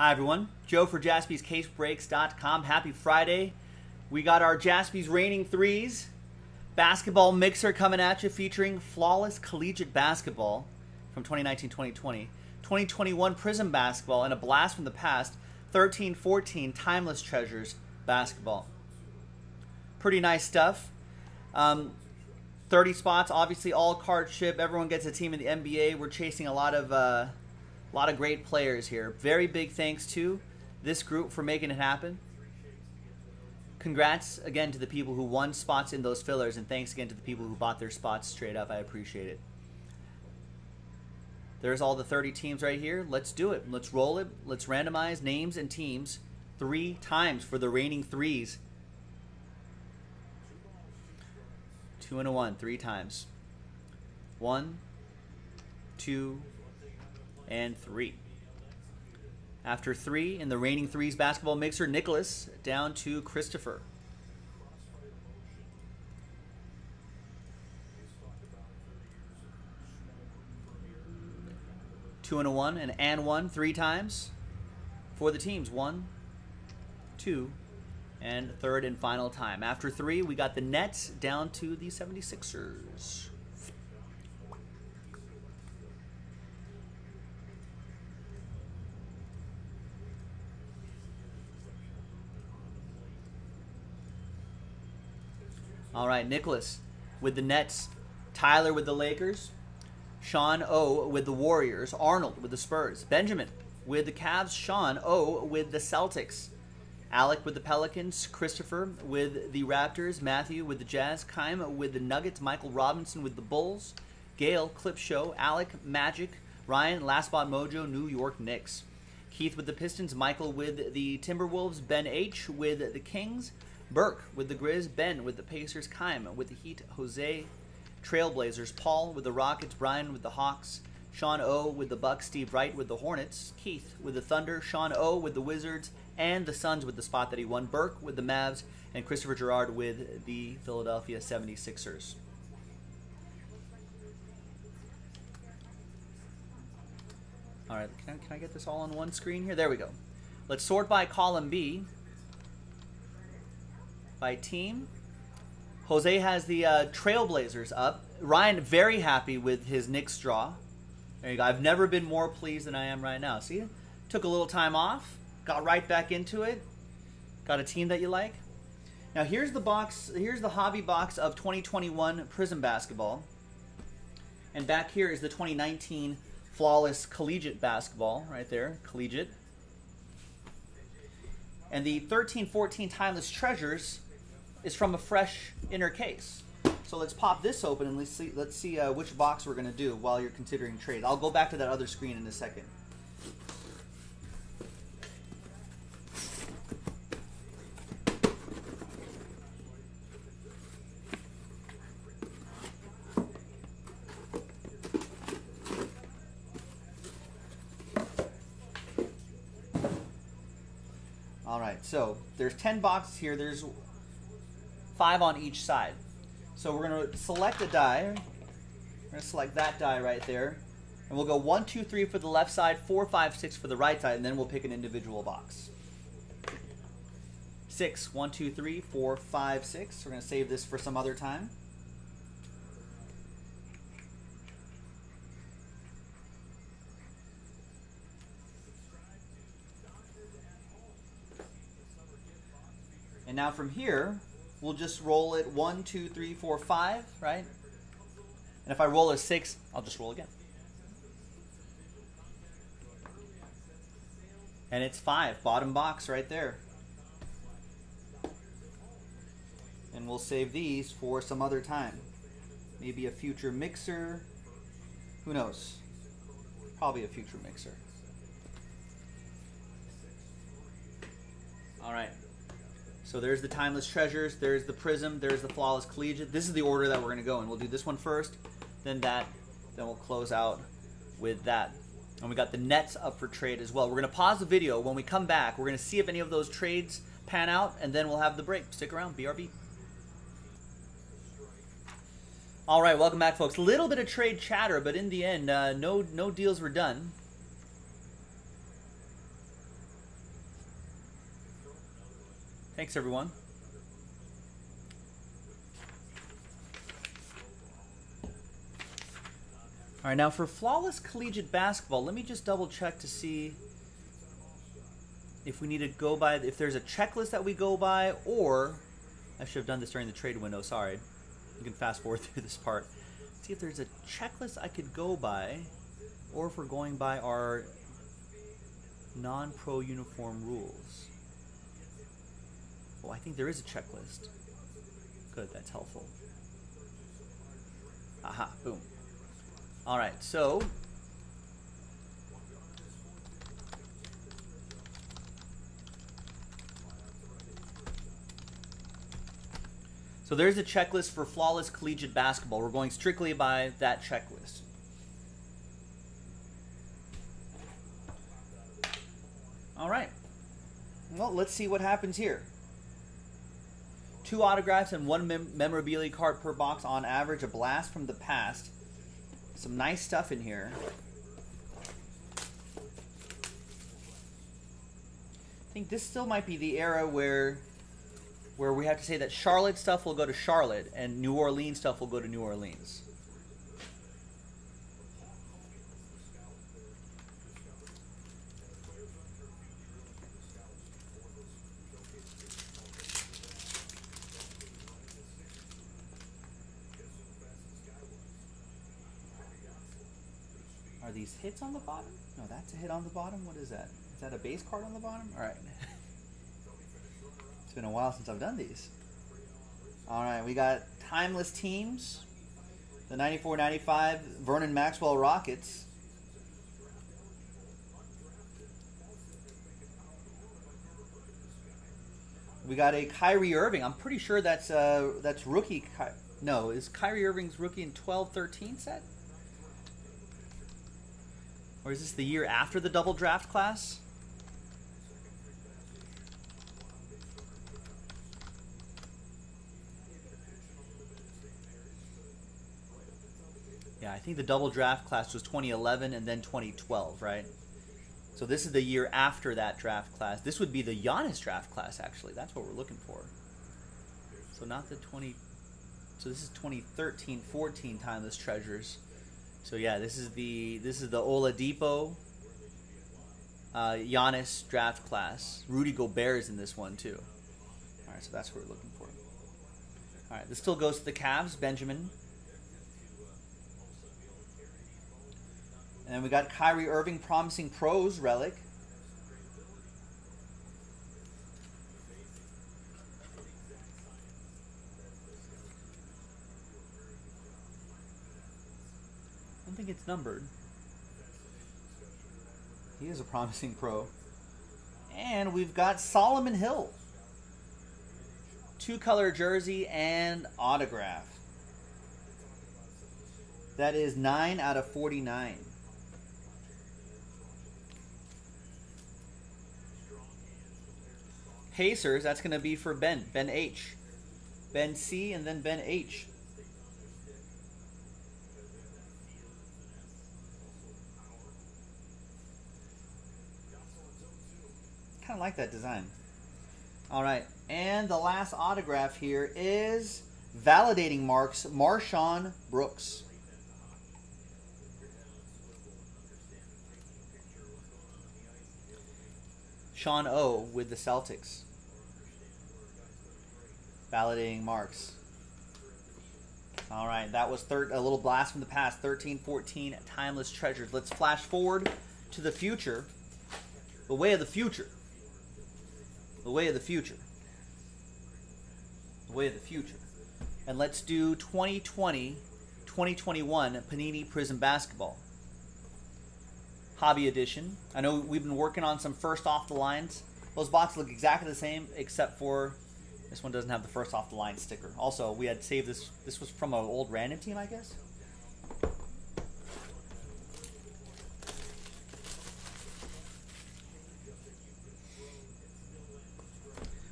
Hi, everyone. Joe for jaspyscasebreaks.com. Happy Friday. We got our Jaspys Raining Threes basketball mixer coming at you featuring flawless collegiate basketball from 2019 2020, 2021 Prism basketball, and a blast from the past 13 14 Timeless Treasures basketball. Pretty nice stuff. Um, 30 spots, obviously all card ship. Everyone gets a team in the NBA. We're chasing a lot of uh, a lot of great players here. Very big thanks to this group for making it happen. Congrats again to the people who won spots in those fillers, and thanks again to the people who bought their spots straight up. I appreciate it. There's all the 30 teams right here. Let's do it. Let's roll it. Let's randomize names and teams three times for the Raining Threes. Two and a one, three times. One, two, and three. After three in the Raining Threes basketball mixer, Nicholas down to Christopher. Two and a one and and one three times for the teams. One, two, and third and final time. After three, we got the Nets down to the 76ers. All right, Nicholas with the Nets, Tyler with the Lakers, Sean O with the Warriors, Arnold with the Spurs, Benjamin with the Cavs, Sean O with the Celtics, Alec with the Pelicans, Christopher with the Raptors, Matthew with the Jazz, Kaim with the Nuggets, Michael Robinson with the Bulls, Gail, Clip Show, Alec, Magic, Ryan, Last Spot Mojo, New York Knicks, Keith with the Pistons, Michael with the Timberwolves, Ben H with the Kings, Burke with the Grizz, Ben with the Pacers, Kaim with the Heat, Jose, Trailblazers, Paul with the Rockets, Brian with the Hawks, Sean O with the Bucks, Steve Wright with the Hornets, Keith with the Thunder, Sean O with the Wizards, and the Suns with the spot that he won, Burke with the Mavs, and Christopher Gerard with the Philadelphia 76ers. All right, can I, can I get this all on one screen here? There we go. Let's sort by column B by team. Jose has the uh, Trailblazers up. Ryan very happy with his Knicks draw. There you go. I've never been more pleased than I am right now. See, took a little time off, got right back into it. Got a team that you like. Now here's the box. Here's the hobby box of 2021 Prism basketball, and back here is the 2019 Flawless Collegiate basketball right there, collegiate. And the 13-14 Timeless Treasures is from a fresh inner case. So let's pop this open and let's see, let's see uh, which box we're going to do while you're considering trade. I'll go back to that other screen in a second. All right, so there's 10 boxes here. There's five on each side. So we're going to select a die. We're going to select that die right there. And we'll go one, two, three for the left side, four, five, six for the right side, and then we'll pick an individual box. Six, one, two, three, four, five, six. We're going to save this for some other time. And now from here, we'll just roll it one, two, three, four, five, right? And if I roll a six, I'll just roll again. And it's five, bottom box right there. And we'll save these for some other time. Maybe a future mixer. Who knows? Probably a future mixer. All right. So there's the Timeless Treasures, there's the Prism, there's the Flawless Collegiate. This is the order that we're going to go in. We'll do this one first, then that, then we'll close out with that. And we got the Nets up for trade as well. We're going to pause the video. When we come back, we're going to see if any of those trades pan out, and then we'll have the break. Stick around, BRB. All right, welcome back, folks. A little bit of trade chatter, but in the end, uh, no no deals were done. Thanks, everyone. All right, now for flawless collegiate basketball, let me just double check to see if we need to go by, if there's a checklist that we go by, or I should have done this during the trade window. Sorry, you can fast forward through this part. See if there's a checklist I could go by, or if we're going by our non-pro uniform rules. Oh, I think there is a checklist. Good, that's helpful. Aha, boom. All right, so So there's a checklist for flawless collegiate basketball. We're going strictly by that checklist. All right. Well, let's see what happens here. Two autographs and one mem- memorabilia card per box on average. A blast from the past. Some nice stuff in here. I think this still might be the era where where we have to say that Charlotte stuff will go to Charlotte and New Orleans stuff will go to New Orleans. Are these hits on the bottom? No, that's a hit on the bottom. What is that? Is that a base card on the bottom? All right. it's been a while since I've done these. All right, we got timeless teams. The 94-95 Vernon Maxwell Rockets. We got a Kyrie Irving. I'm pretty sure that's uh that's rookie. Ky- no, is Kyrie Irving's rookie in 12-13 set? Or is this the year after the double draft class? Yeah, I think the double draft class was 2011 and then 2012, right? So this is the year after that draft class. This would be the Giannis draft class, actually. That's what we're looking for. So not the 20. So this is 2013-14 timeless treasures. So yeah, this is the this is the Oladipo, uh, Giannis draft class. Rudy Gobert is in this one too. All right, so that's what we're looking for. All right, this still goes to the Cavs, Benjamin. And then we got Kyrie Irving, promising pros relic. I don't think it's numbered. He is a promising pro. And we've got Solomon Hill. Two color jersey and autograph. That is 9 out of 49. Pacers, that's going to be for Ben. Ben H. Ben C and then Ben H. Kind like that design. All right, and the last autograph here is validating marks MarShon Brooks. Sean O with the Celtics. Validating marks. All right, that was thir- a little blast from the past. 13 14 timeless treasures. Let's flash forward to the future. The way of the future. The way of the future. The way of the future. And let's do 2020 2021 Panini Prism Basketball. Hobby Edition. I know we've been working on some first off the lines. Those boxes look exactly the same, except for this one doesn't have the first off the line sticker. Also, we had saved this. This was from an old random team, I guess.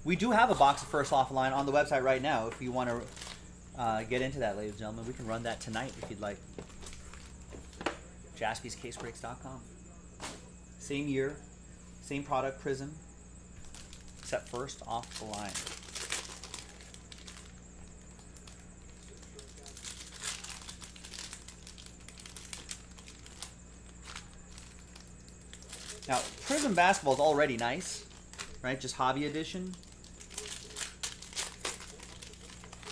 We do have a box of first off the line on the website right now. If you want to uh, get into that, ladies and gentlemen, we can run that tonight if you'd like. JaspysCaseBreaks.com. Same year, same product, Prism. except first off the line. Now, Prism Basketball is already nice, right? Just hobby edition.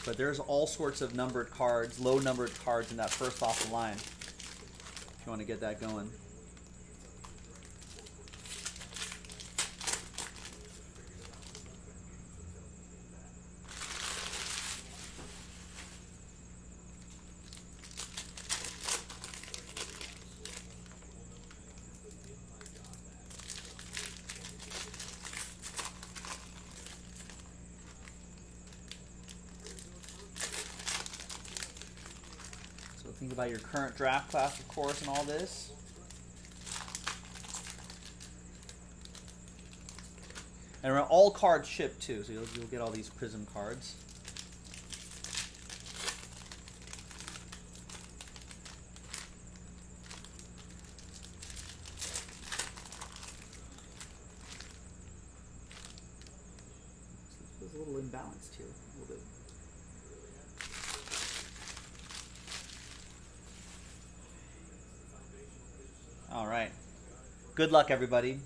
But there's all sorts of numbered cards, low numbered cards in that first off the line. If you want to get that going. About your current draft class, of course, and all this. And all cards ship too, so you'll, you'll get all these Prism cards. Feels a little imbalanced here, a little bit. All right. Good luck, everybody.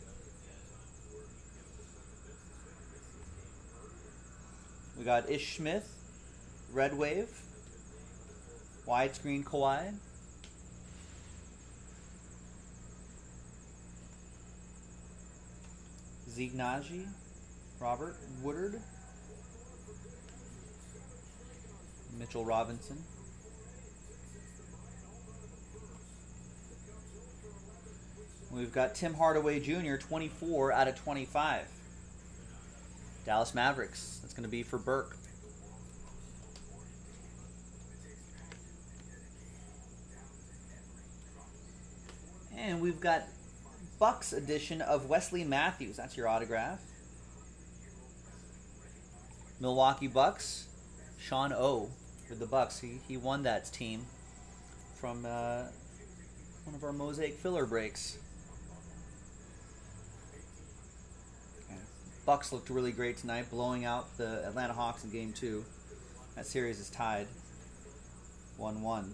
We got Ish Smith, Red Wave, widescreen Kawhi. Zeke Nnaji, Robert Woodard, Mitchell Robinson. We've got Tim Hardaway Jr., 24 out of 25. Dallas Mavericks. That's going to be for Burke. And we've got Bucks edition of Wesley Matthews. That's your autograph. Milwaukee Bucks. Sean O with the Bucks. He, he won that team from uh, one of our mosaic filler breaks. Bucks looked really great tonight, blowing out the Atlanta Hawks in Game Two. That series is tied, one-one.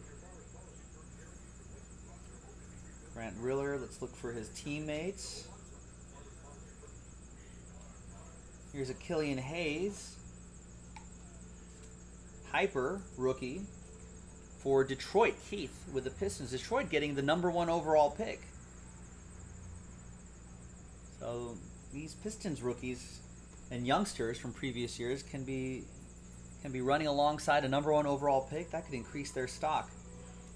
Grant Riller. Let's look for his teammates. Here's a Killian Hayes. Hyper rookie for Detroit. Keith with the Pistons. Detroit getting the number one overall pick. So these Pistons rookies and youngsters from previous years can be can be running alongside a number one overall pick. That could increase their stock.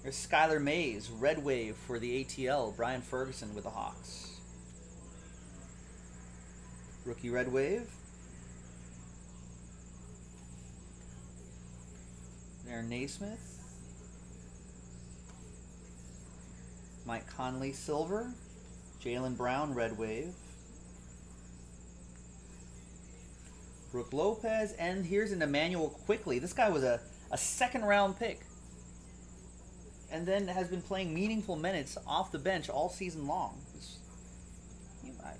There's Skylar Mays, Red Wave for the ATL. Brian Ferguson with the Hawks. Rookie Red Wave. There, Naismith. Mike Conley, Silver. Jaylen Brown, Red Wave. Brook Lopez, and here's an Immanuel Quickley. This guy was a, a second round pick. And then has been playing meaningful minutes off the bench all season long. I,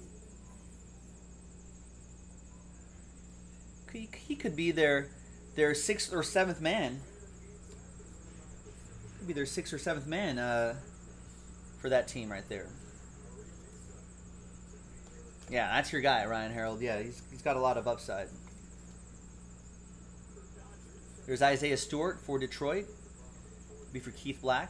he, he could be their their sixth or seventh man. Could be their sixth or seventh man uh, for that team right there. Yeah, that's your guy, Ryan Harold. Yeah, he's, he's got a lot of upside. There's Isaiah Stewart for Detroit. Be for Keith Black.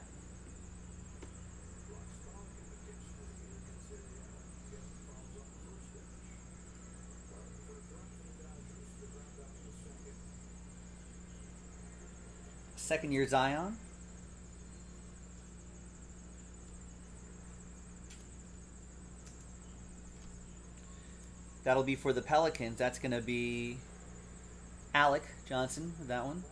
Second year Zion. That'll be for the Pelicans. That's going to be Alec Johnson with that one.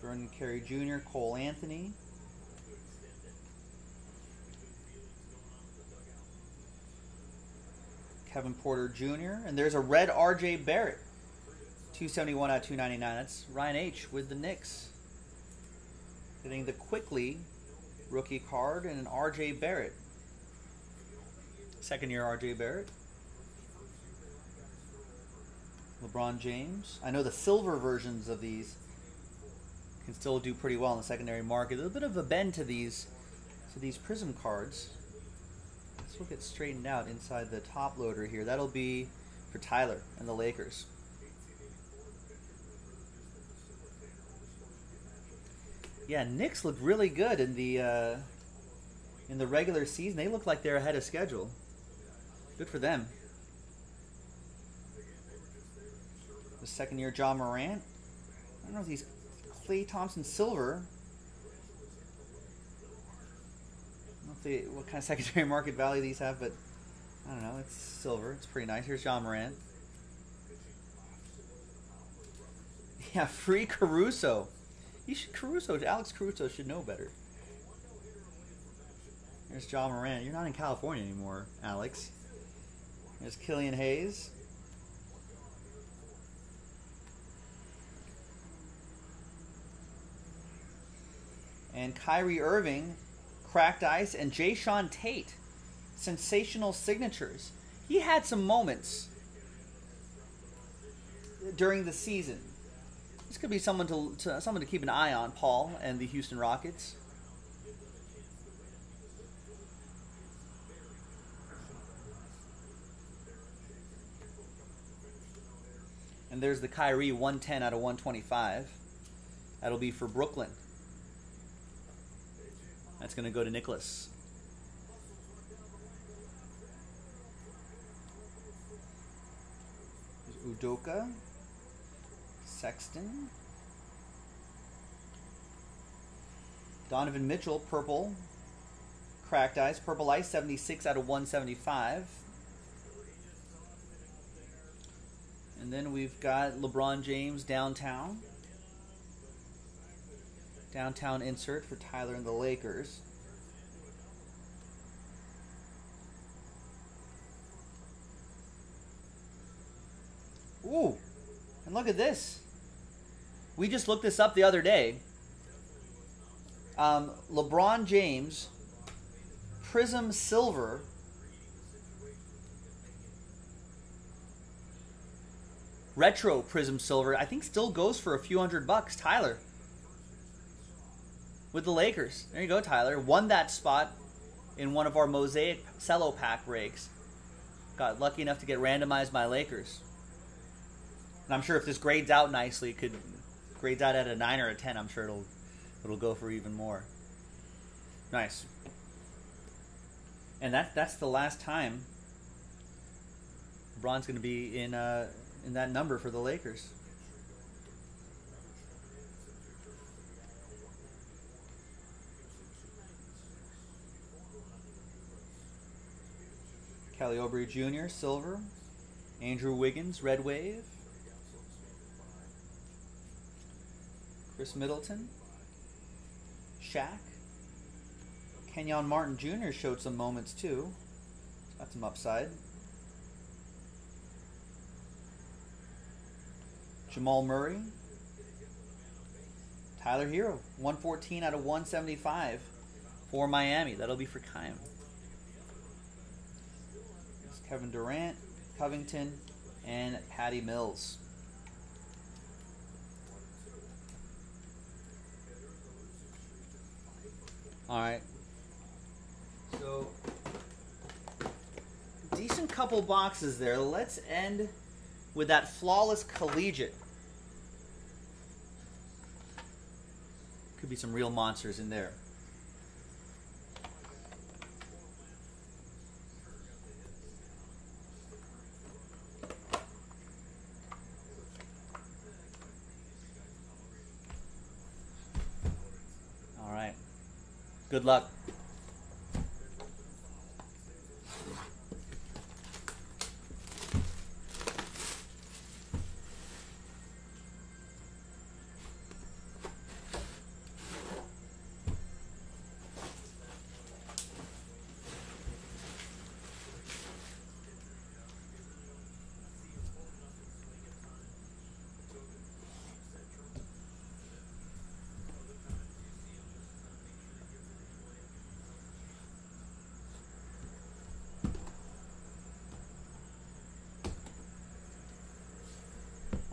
Vernon Carey Jr., Cole Anthony. Kevin Porter Jr. And there's a red RJ Barrett. 271 out of 299. That's Ryan H. with the Knicks. Getting the Quickley rookie card and an RJ Barrett. Second year RJ Barrett. LeBron James. I know the silver versions of these can still do pretty well in the secondary market. A little bit of a bend to these to these prism cards. This will get straightened out inside the top loader here. That'll be for Tyler and the Lakers. Yeah, Knicks look really good in the uh, in the regular season. They look like they're ahead of schedule. Good for them. The second year Ja Morant. I don't know if these Klay Thompson silver. I don't know if they, what kind of secondary market value these have, but I don't know. It's silver. It's pretty nice. Here's Ja Morant. Yeah, free Caruso. You should Caruso. Alex Caruso should know better. There's Ja Morant. You're not in California anymore, Alex. There's Killian Hayes. And Kyrie Irving, Cracked Ice, and Jae'Sean Tate. Sensational signatures. He had some moments during the season. This could be someone to, to someone to keep an eye on, Paul and the Houston Rockets. And there's the Kyrie 110 out of 125. That'll be for Brooklyn. That's going to go to Nicholas. Udoka. Sexton. Donovan Mitchell, purple. Cracked Ice, Purple Ice, 76 out of 175. And then we've got LeBron James downtown. Downtown insert for Tyler and the Lakers. Ooh, and look at this. We just looked this up the other day. Um, LeBron James, Prism Silver, Retro Prism Silver, I think still goes for a few hundred bucks. Tyler. With the Lakers. There you go, Tyler. Won that spot in one of our Mosaic Cello Pack breaks. Got lucky enough to get randomized by Lakers. And I'm sure if this grades out nicely, it could grades out at a 9 or a 10, I'm sure it'll it'll go for even more. Nice. And that that's the last time LeBron's going to be in uh, in that number for the Lakers. Kelly Oubre Jr., silver. Andrew Wiggins, red wave. Khris Middleton. Shaq. Kenyon Martin Jr. showed some moments too. Got some upside. Jamal Murray. Tyler Herro, 114 out of 175 for Miami. That'll be for Kime. Kevin Durant, Covington, and Patty Mills. All right. So, decent couple boxes there. Let's end with that flawless collegiate. Could be some real monsters in there. All right. Good luck.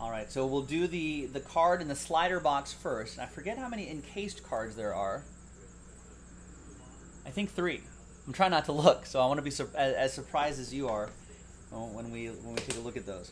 All right, so we'll do the the card in the slider box first. I forget how many encased cards there are. I think three. I'm trying not to look, so I want to be sur- as, as surprised as you are when we when we take a look at those.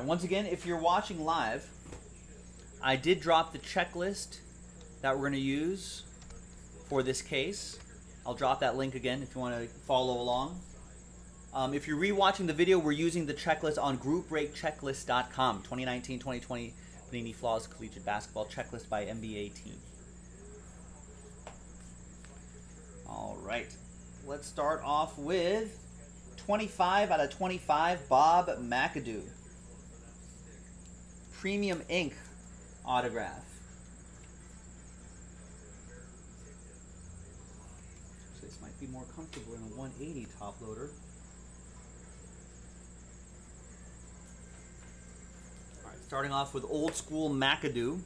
Right, once again, if you're watching live, I did drop the checklist that we're going to use for this case. I'll drop that link again if you want to follow along. Um, if you're rewatching the video, we're using the checklist on groupbreakchecklist.com, 2019-2020 Panini Flaws Collegiate Basketball Checklist by NBA Team. All right, let's start off with 25 out of 25, Bob McAdoo. Premium ink autograph. So this might be more comfortable in a 180 top loader. All right, starting off with old school McAdoo.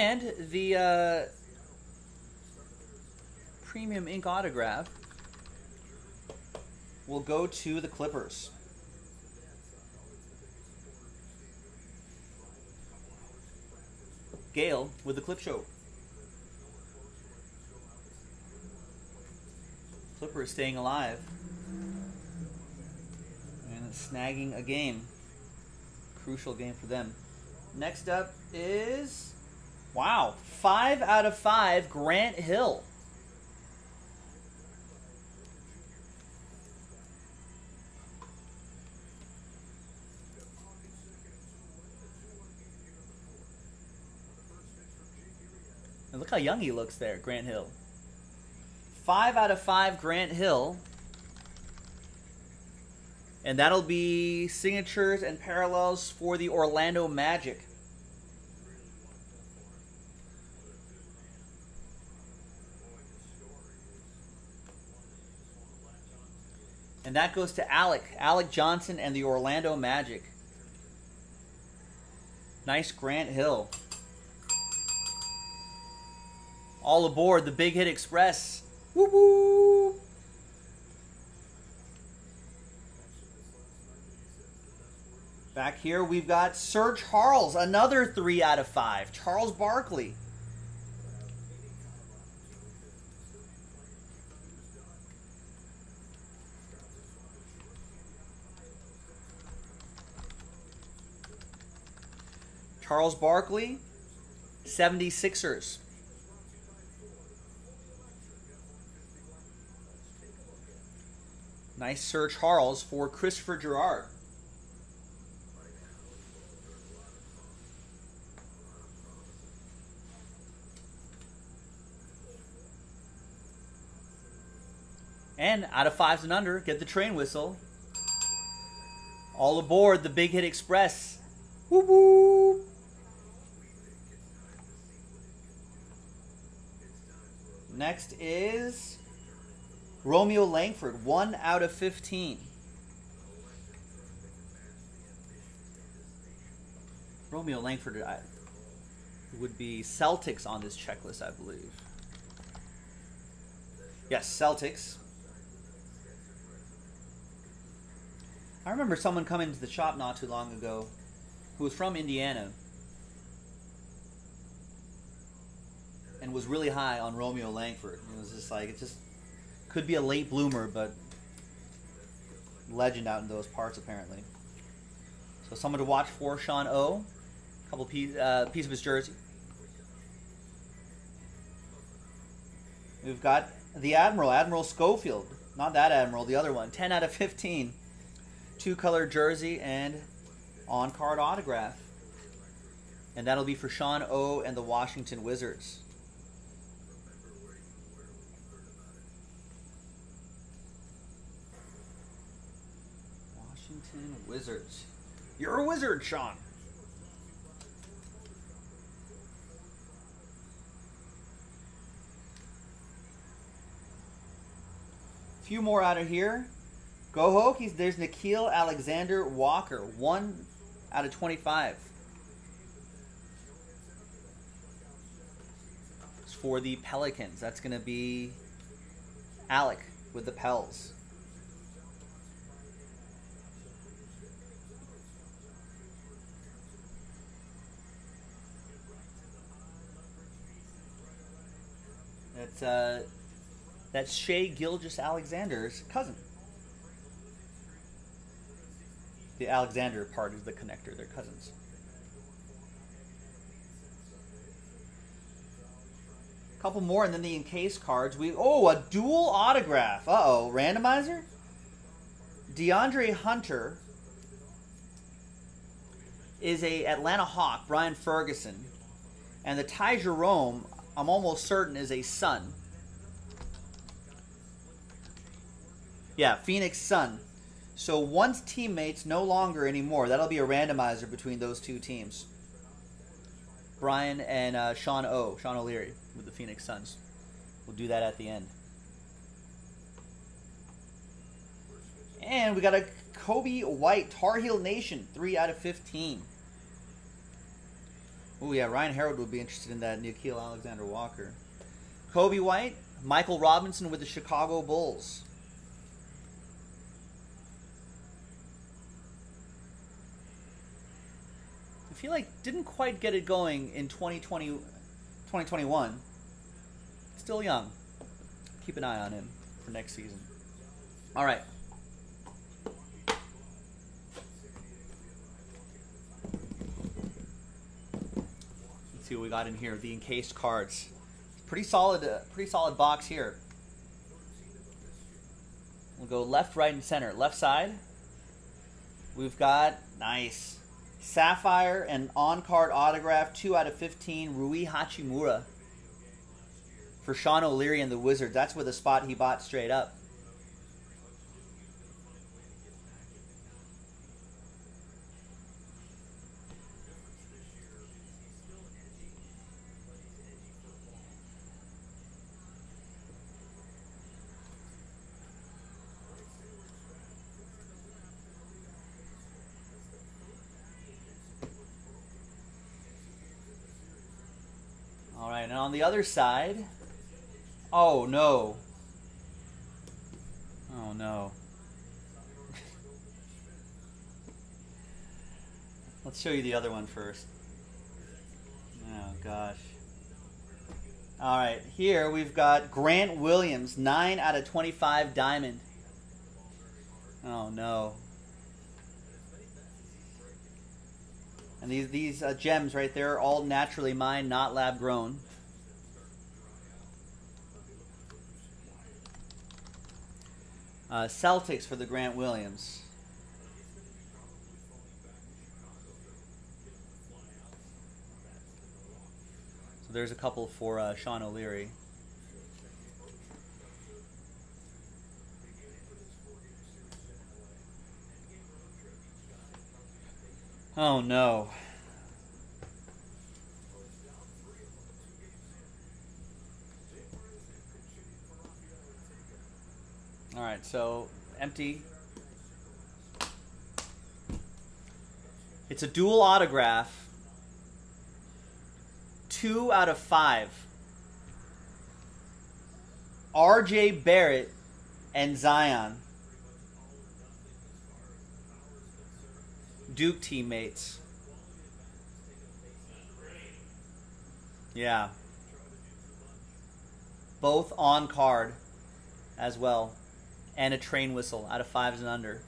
And the uh, premium ink autograph will go to the Clippers. Gail with the Clip Show. Clipper is staying alive and snagging a game. Crucial game for them. Next up is Wow. Five out of five, Grant Hill. And look how young he looks there, Grant Hill. Five out of five, Grant Hill. And that'll be signatures and parallels for the Orlando Magic. And that goes to Alec, Alec Johnson and the Orlando Magic. Nice Grant Hill. All aboard the Big Hit Express. Woo woo! Back here we've got Sir Charles, another three out of five. Charles Barkley. Charles Barkley, 76ers. Nice Sir Charles for Christopher Gerard. And out of fives and under, get the train whistle. All aboard the Big Hit Express. Woo woo! Next is Romeo Langford, 1 out of 15. Romeo Langford I, would be Celtics on this checklist, I believe. Yes, Celtics. I remember someone coming to the shop not too long ago who was from Indiana and was really high on Romeo Langford. It was just like it just could be a late bloomer, but legend out in those parts apparently. So someone to watch for Sean O. A couple piece, uh, piece of his jersey. We've got the Admiral, Admiral Schofield. Not that Admiral, the other one. 10 out of 15. Two color jersey and on card autograph. And that'll be for Sean O. and the Washington Wizards. Wizards. You're a wizard, Sean. A few more out of here. Go Hokies. There's Nickeil Alexander Walker. One out of 25. It's for the Pelicans. That's going to be Alec with the Pels. Uh, that's Shai Gilgeous-Alexander's cousin. The Alexander part is the connector, they're cousins. A couple more, and then the encased cards. We oh a dual autograph. Uh oh, randomizer. DeAndre Hunter is a Atlanta Hawk, Brian Ferguson, and the Ty Jerome. I'm almost certain is a son. Yeah, Phoenix Sun. So once teammates, no longer anymore. That'll be a randomizer between those two teams. Brian and uh, Sean O. Sean O'Leary with the Phoenix Suns. We'll do that at the end. And we got a Coby White, Tar Heel Nation, 3 out of 15. Oh, yeah, Ryan Harold would be interested in that. Nickeil Alexander Walker. Coby White, Michael Robinson with the Chicago Bulls. I feel like didn't quite get it going in 2020, 2021. Still young. Keep an eye on him for next season. All right. Let's see what we got in here. The encased cards. Pretty solid, uh, pretty solid box here. We'll go left, right, and center. Left side. We've got nice Sapphire and on card autograph, 2 out of 15, Rui Hachimura. For Sean O'Leary and the Wizards. That's with a spot he bought straight up. And on the other side, oh no. Oh no. Let's show you the other one first. Oh gosh. All right, here we've got Grant Williams, 9 out of 25 diamond. Oh no. And these these uh, gems right there are all naturally mined, not lab grown. Uh, Celtics for the Grant Williams. So there's a couple for uh, Sean O'Leary. Oh no. All right, so empty. It's a dual autograph. Two out of five. RJ Barrett and Zion. Duke teammates. Yeah. Both on card as well and a train whistle out of fives and under.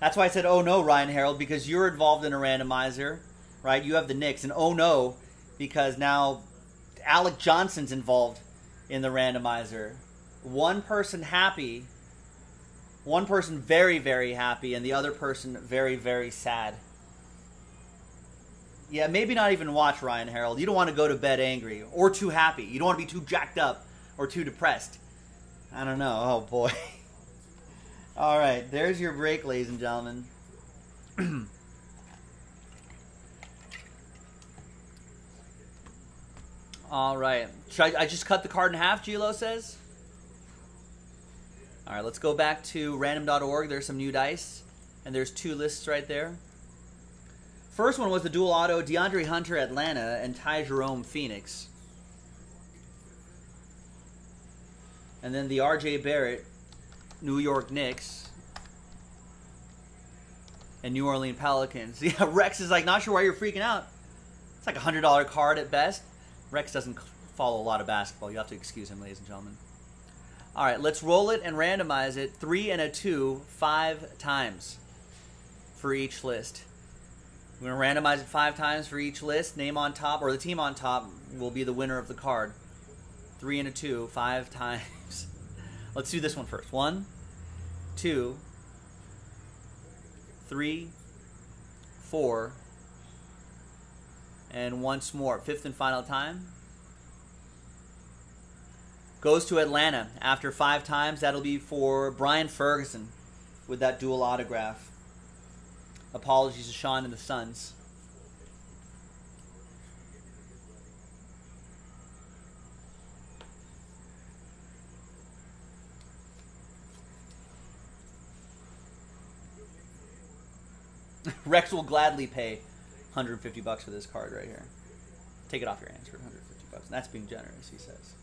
That's why I said, oh no, Ryan Harold, because you're involved in a randomizer, right? You have the Knicks. And oh no, because now Alec Johnson's involved in the randomizer. One person happy, one person very, very happy, and the other person very, very sad. Yeah, maybe not even watch Ryan Harold. You don't want to go to bed angry or too happy. You don't want to be too jacked up or too depressed. I don't know. Oh boy. All right, there's your break, ladies and gentlemen. All right. Should I, I just cut the card in half, Gilo says? All right, let's go back to random.org. There's some new dice, and there's two lists right there. First one was the dual auto DeAndre Hunter Atlanta and Ty Jerome Phoenix. And then the RJ Barrett New York Knicks and New Orleans Pelicans. Yeah, Rex is like not sure why you're freaking out. It's like a hundred dollar card at best. Rex doesn't follow a lot of basketball. You have to excuse him, ladies and gentlemen. All right, let's roll it and randomize it three and a two, five times for each list. We're going to randomize it five times for each list. Name on top, or the team on top, will be the winner of the card. Three and a two, five times. Let's do this one first. One, two, three, four, and once more. Fifth and final time. Goes to Atlanta after five times. That'll be for Brian Ferguson with that dual autograph. Apologies to Sean and the Suns. Rex will gladly pay 150 bucks for this card right here. Take it off your hands for 150 bucks. And that's being generous, he says.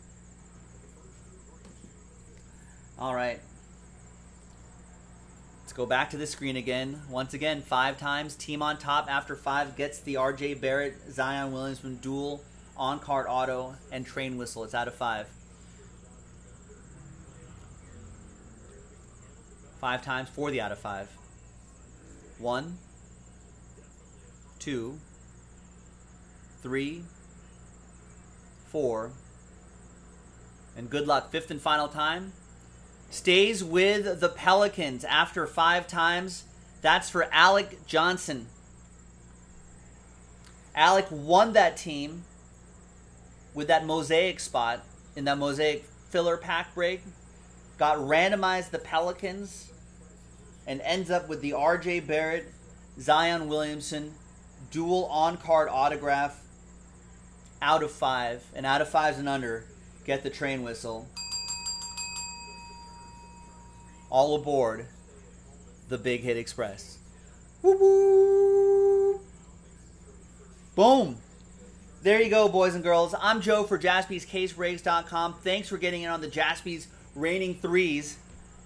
All right. Go back to the screen again. Once again, five times. Team on top after five gets the RJ Barrett, Zion Williamson dual on card auto and train whistle. It's out of five. Five times for the out of five. One, two, three, four, and good luck. Fifth and final time. Stays with the Pelicans after five times. That's for Alec Johnson. Alec won that team with that mosaic spot in that mosaic filler pack break. Got randomized the Pelicans and ends up with the RJ Barrett, Zion Williamson dual on card autograph out of five. And out of fives and under, get the train whistle. All aboard the Big Hit Express. Woo! Boom! There you go, boys and girls. I'm Joe for jaspyscasebreaks.com. Thanks for getting in on the Jaspys Raining Threes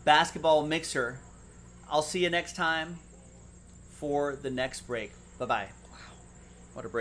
basketball mixer. I'll see you next time for the next break. Bye bye. Wow, what a break.